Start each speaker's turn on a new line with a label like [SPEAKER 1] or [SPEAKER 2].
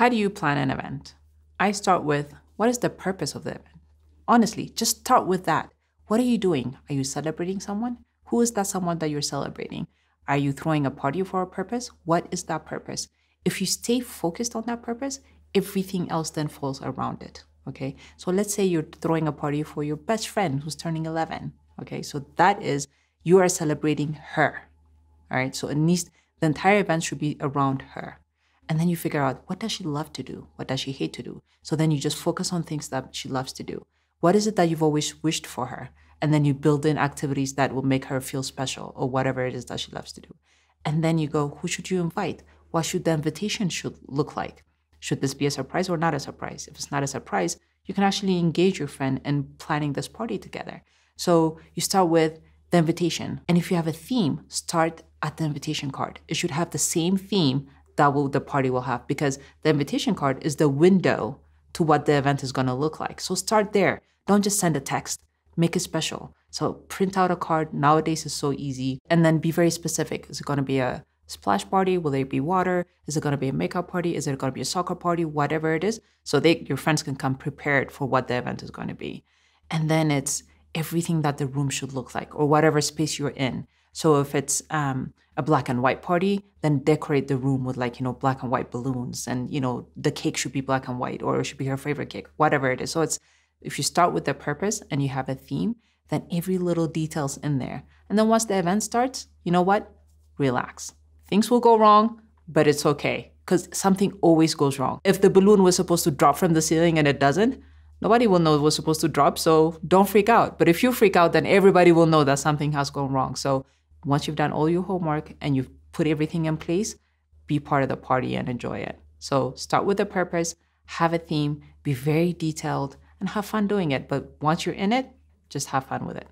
[SPEAKER 1] How do you plan an event? I start with what is the purpose of the event? Honestly, just start with that. What are you doing? Are you celebrating someone? Who is that someone that you're celebrating? Are you throwing a party for a purpose? What is that purpose? If you stay focused on that purpose, everything else then falls around it. Okay. So let's say you're throwing a party for your best friend who's turning 11. Okay. So that is, you are celebrating her. All right. So at least the entire event should be around her. And then you figure out what does she love to do? What does she hate to do? So then you just focus on things that she loves to do. What is it that you've always wished for her? And then you build in activities that will make her feel special or whatever it is that she loves to do. And then you go, who should you invite? What should the invitation should look like? Should this be a surprise or not a surprise? If it's not a surprise, you can actually engage your friend in planning this party together. So you start with the invitation. And if you have a theme, start at the invitation card. It should have the same theme that will the party will have because the invitation card is the window to what the event is going to look like. So start there. Don't just send a text. Make it special. So print out a card. Nowadays is so easy. And then be very specific. Is it going to be a splash party? Will there be water? Is it going to be a makeup party? Is it going to be a soccer party? Whatever it is. So they your friends can come prepared for what the event is going to be. And then it's everything that the room should look like or whatever space you're in. So if it's um, a black and white party, then decorate the room with like, you know, black and white balloons and, you know, the cake should be black and white or it should be her favorite cake, whatever it is. So it's, if you start with the purpose and you have a theme, then every little detail's in there. And then once the event starts, you know what? Relax. Things will go wrong, but it's okay because something always goes wrong. If the balloon was supposed to drop from the ceiling and it doesn't, nobody will know it was supposed to drop. So don't freak out. But if you freak out, then everybody will know that something has gone wrong. So once you've done all your homework and you've put everything in place, be part of the party and enjoy it. So start with a purpose, have a theme, be very detailed, and have fun doing it. But once you're in it, just have fun with it.